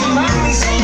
She might be